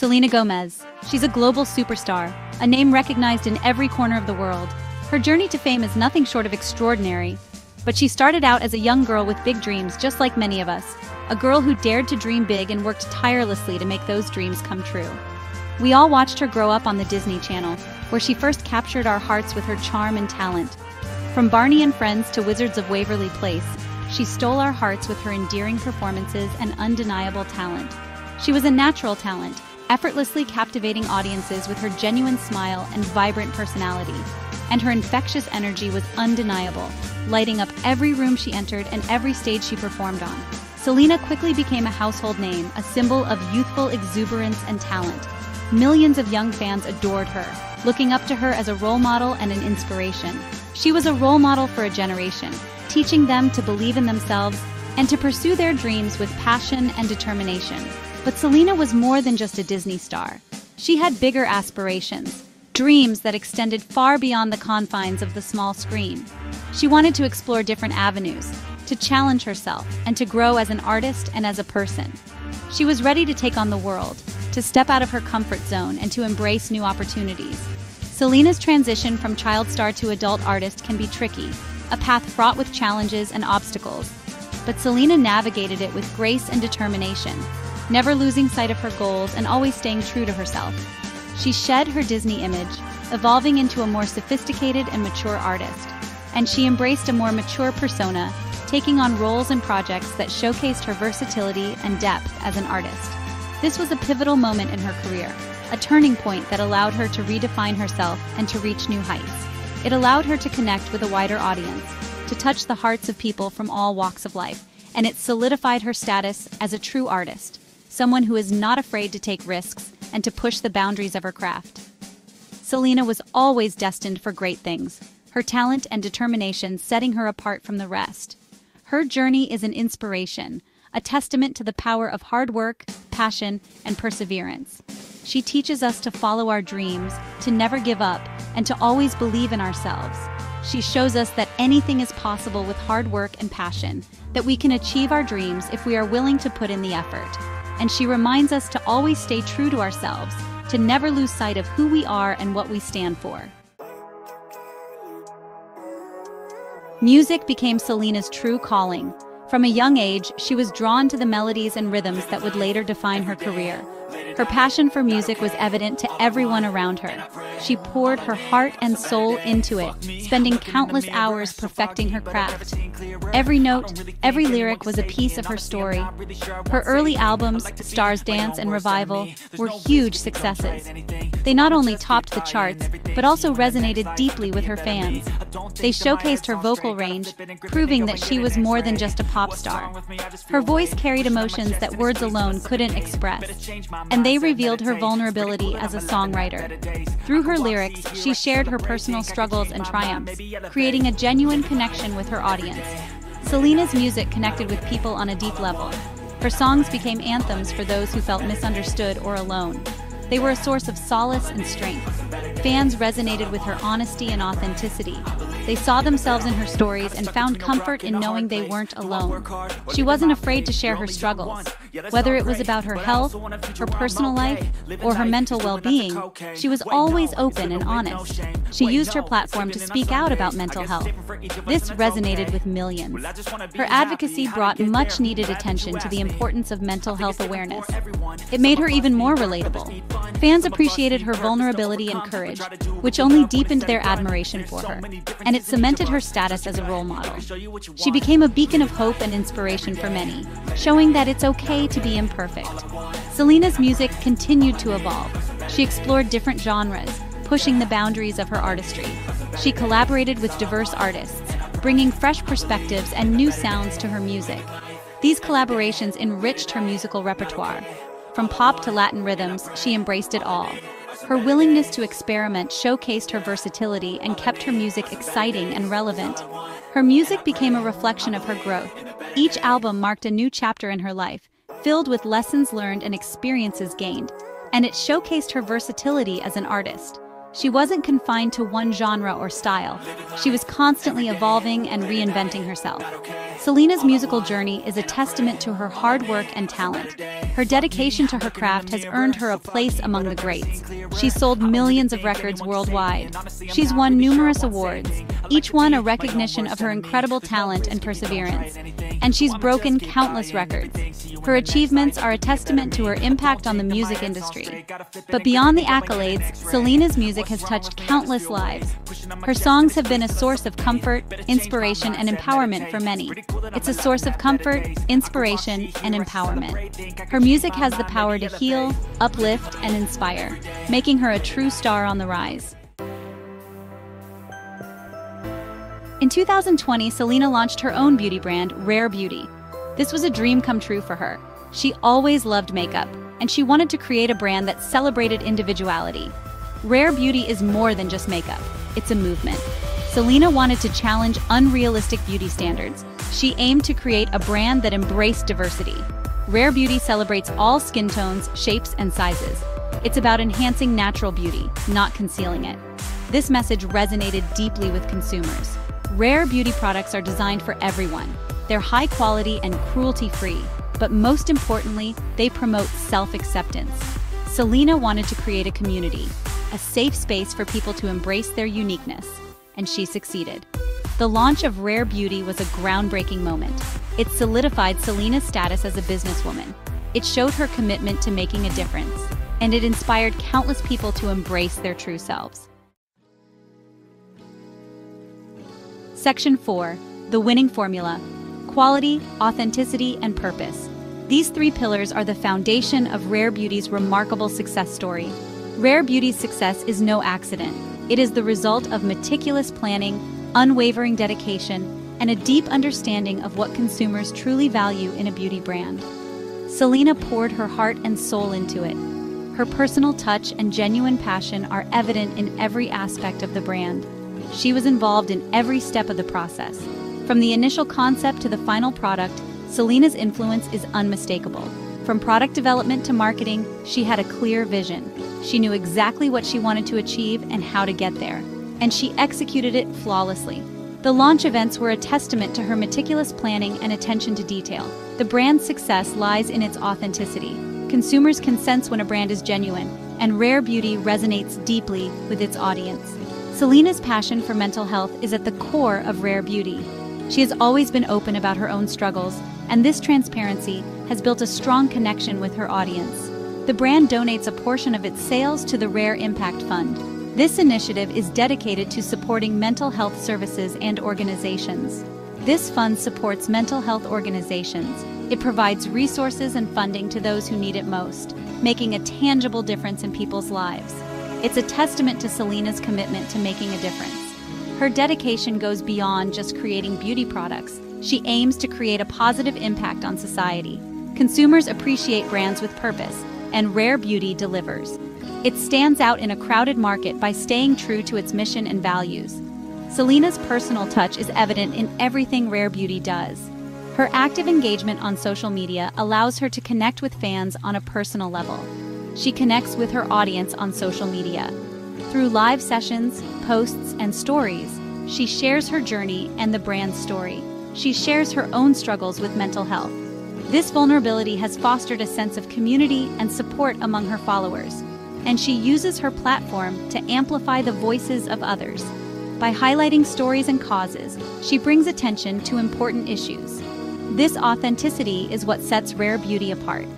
Selena Gomez. She's a global superstar, a name recognized in every corner of the world. Her journey to fame is nothing short of extraordinary. But she started out as a young girl with big dreams, just like many of us. A girl who dared to dream big and worked tirelessly to make those dreams come true. We all watched her grow up on the Disney Channel, where she first captured our hearts with her charm and talent. From Barney and Friends to Wizards of Waverly Place, she stole our hearts with her endearing performances and undeniable talent. She was a natural talent, effortlessly captivating audiences with her genuine smile and vibrant personality. And her infectious energy was undeniable, lighting up every room she entered and every stage she performed on. Selena quickly became a household name, a symbol of youthful exuberance and talent. Millions of young fans adored her, looking up to her as a role model and an inspiration. She was a role model for a generation, teaching them to believe in themselves and to pursue their dreams with passion and determination. But Selena was more than just a Disney star. She had bigger aspirations, dreams that extended far beyond the confines of the small screen. She wanted to explore different avenues, to challenge herself, and to grow as an artist and as a person. She was ready to take on the world, to step out of her comfort zone and to embrace new opportunities. Selena's transition from child star to adult artist can be tricky, a path fraught with challenges and obstacles. But Selena navigated it with grace and determination, never losing sight of her goals and always staying true to herself. She shed her Disney image, evolving into a more sophisticated and mature artist. And she embraced a more mature persona, taking on roles and projects that showcased her versatility and depth as an artist. This was a pivotal moment in her career, a turning point that allowed her to redefine herself and to reach new heights. It allowed her to connect with a wider audience, to touch the hearts of people from all walks of life, and it solidified her status as a true artist, someone who is not afraid to take risks and to push the boundaries of her craft. Selena was always destined for great things, her talent and determination setting her apart from the rest. Her journey is an inspiration, a testament to the power of hard work, passion, and perseverance. She teaches us to follow our dreams, to never give up, and to always believe in ourselves. She shows us that anything is possible with hard work and passion, that we can achieve our dreams if we are willing to put in the effort. And she reminds us to always stay true to ourselves, to never lose sight of who we are and what we stand for. Music became Selena's true calling. From a young age, she was drawn to the melodies and rhythms that would later define her career. Her passion for music was evident to everyone around her. She poured her heart and soul into it, spending countless hours perfecting her craft. Every note, every lyric was a piece of her story. Her early albums, Stars Dance and Revival, were huge successes. They not only topped the charts, but also resonated deeply with her fans. They showcased her vocal range, proving that she was more than just a pop star. Her voice carried emotions that words alone couldn't express and they revealed her vulnerability as a songwriter. Through her lyrics, she shared her personal struggles and triumphs, creating a genuine connection with her audience. Selena's music connected with people on a deep level. Her songs became anthems for those who felt misunderstood or alone. They were a source of solace and strength. Fans resonated with her honesty and authenticity. They saw themselves in her stories and found comfort in knowing they weren't alone. She wasn't afraid to share her struggles. Whether it was about her health, her personal life, or her mental well being, she was always open and honest. She used her platform to speak out about mental health. This resonated with millions. Her advocacy brought much needed attention to the importance of mental health awareness. It made her even more relatable. Fans appreciated her vulnerability and courage, which only deepened their admiration for her, and it cemented her status as a role model. She became a beacon of hope and inspiration for many, showing that it's okay to be imperfect. Selena's music continued to evolve. She explored different genres, pushing the boundaries of her artistry. She collaborated with diverse artists, bringing fresh perspectives and new sounds to her music. These collaborations enriched her musical repertoire. From pop to Latin rhythms, she embraced it all. Her willingness to experiment showcased her versatility and kept her music exciting and relevant. Her music became a reflection of her growth. Each album marked a new chapter in her life, filled with lessons learned and experiences gained, and it showcased her versatility as an artist. She wasn't confined to one genre or style. She was constantly evolving and reinventing herself. Selena's musical journey is a testament to her hard work and talent. Her dedication to her craft has earned her a place among the greats. She's sold millions of records worldwide. She's won numerous awards, each one a recognition of her incredible talent and perseverance. And she's broken countless records. Her achievements are a testament to her impact on the music industry. But beyond the accolades, Selena's music has touched countless lives. Her songs have been a source of comfort, inspiration, and empowerment for many. It's a source of comfort, inspiration, and empowerment. Her music has the power to heal, uplift, and inspire, making her a true star on the rise. In 2020, Selena launched her own beauty brand, Rare Beauty. This was a dream come true for her. She always loved makeup, and she wanted to create a brand that celebrated individuality. Rare Beauty is more than just makeup, it's a movement. Selena wanted to challenge unrealistic beauty standards. She aimed to create a brand that embraced diversity. Rare Beauty celebrates all skin tones, shapes, and sizes. It's about enhancing natural beauty, not concealing it. This message resonated deeply with consumers. Rare beauty products are designed for everyone. They're high quality and cruelty free, but most importantly, they promote self acceptance. Selena wanted to create a community, a safe space for people to embrace their uniqueness, and she succeeded. The launch of Rare Beauty was a groundbreaking moment. It solidified Selena's status as a businesswoman. It showed her commitment to making a difference, and it inspired countless people to embrace their true selves. Section 4 The Winning Formula Quality, Authenticity, and Purpose. These three pillars are the foundation of Rare Beauty's remarkable success story. Rare Beauty's success is no accident. It is the result of meticulous planning, unwavering dedication, and a deep understanding of what consumers truly value in a beauty brand. Selena poured her heart and soul into it. Her personal touch and genuine passion are evident in every aspect of the brand. She was involved in every step of the process. From the initial concept to the final product, Selena's influence is unmistakable. From product development to marketing, she had a clear vision. She knew exactly what she wanted to achieve and how to get there, and she executed it flawlessly. The launch events were a testament to her meticulous planning and attention to detail. The brand's success lies in its authenticity. Consumers can sense when a brand is genuine, and Rare Beauty resonates deeply with its audience. Selena's passion for mental health is at the core of Rare Beauty. She has always been open about her own struggles, and this transparency has built a strong connection with her audience. The brand donates a portion of its sales to the Rare Impact Fund. This initiative is dedicated to supporting mental health services and organizations. This fund supports mental health organizations. It provides resources and funding to those who need it most, making a tangible difference in people's lives. It's a testament to Selena's commitment to making a difference. Her dedication goes beyond just creating beauty products. She aims to create a positive impact on society. Consumers appreciate brands with purpose, and Rare Beauty delivers. It stands out in a crowded market by staying true to its mission and values. Selena's personal touch is evident in everything Rare Beauty does. Her active engagement on social media allows her to connect with fans on a personal level she connects with her audience on social media. Through live sessions, posts, and stories, she shares her journey and the brand's story. She shares her own struggles with mental health. This vulnerability has fostered a sense of community and support among her followers, and she uses her platform to amplify the voices of others. By highlighting stories and causes, she brings attention to important issues. This authenticity is what sets Rare Beauty apart.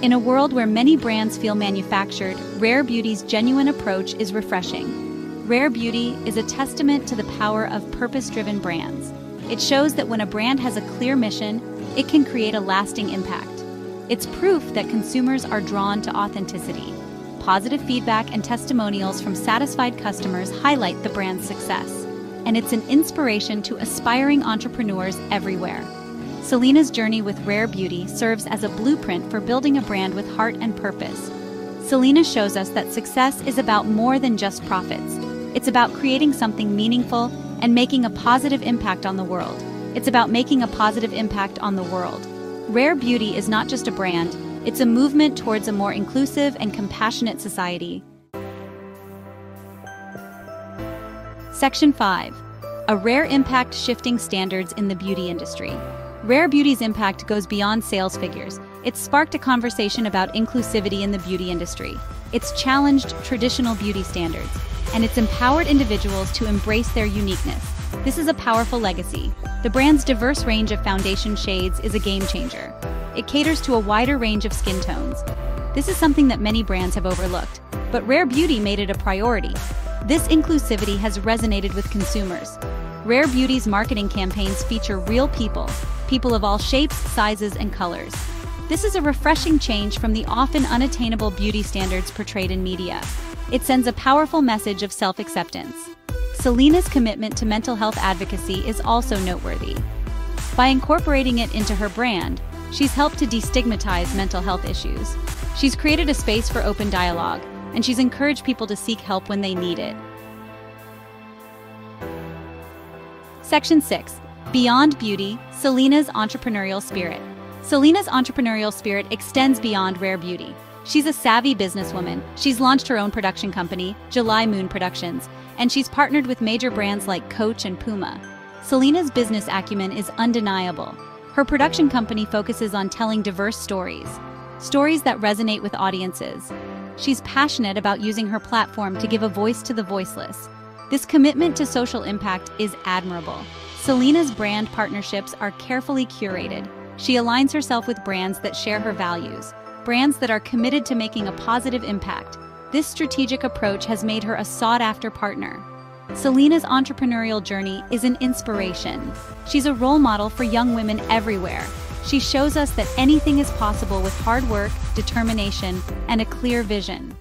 In a world where many brands feel manufactured, Rare Beauty's genuine approach is refreshing. Rare Beauty is a testament to the power of purpose driven brands. It shows that when a brand has a clear mission, it can create a lasting impact. It's proof that consumers are drawn to authenticity. Positive feedback and testimonials from satisfied customers highlight the brand's success. And it's an inspiration to aspiring entrepreneurs everywhere. Selena's journey with Rare Beauty serves as a blueprint for building a brand with heart and purpose. Selena shows us that success is about more than just profits. It's about creating something meaningful and making a positive impact on the world. It's about making a positive impact on the world. Rare Beauty is not just a brand, it's a movement towards a more inclusive and compassionate society. Section 5. A rare impact shifting standards in the beauty industry. Rare Beauty's impact goes beyond sales figures. It's sparked a conversation about inclusivity in the beauty industry. It's challenged traditional beauty standards, and it's empowered individuals to embrace their uniqueness. This is a powerful legacy. The brand's diverse range of foundation shades is a game changer. It caters to a wider range of skin tones. This is something that many brands have overlooked, but Rare Beauty made it a priority. This inclusivity has resonated with consumers. Rare Beauty's marketing campaigns feature real people, people of all shapes, sizes, and colors. This is a refreshing change from the often unattainable beauty standards portrayed in media. It sends a powerful message of self-acceptance. Selena's commitment to mental health advocacy is also noteworthy. By incorporating it into her brand, she's helped to destigmatize mental health issues. She's created a space for open dialogue, and she's encouraged people to seek help when they need it. Section 6. Beyond Beauty, Selena's Entrepreneurial Spirit. Selena's entrepreneurial spirit extends beyond rare beauty. She's a savvy businesswoman. She's launched her own production company, July Moon Productions, and she's partnered with major brands like Coach and Puma. Selena's business acumen is undeniable. Her production company focuses on telling diverse stories, stories that resonate with audiences. She's passionate about using her platform to give a voice to the voiceless. This commitment to social impact is admirable. Selena's brand partnerships are carefully curated. She aligns herself with brands that share her values, brands that are committed to making a positive impact. This strategic approach has made her a sought-after partner. Selena's entrepreneurial journey is an inspiration. She's a role model for young women everywhere. She shows us that anything is possible with hard work, determination, and a clear vision.